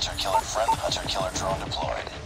Hunter-killer friend hunter-killer drone deployed.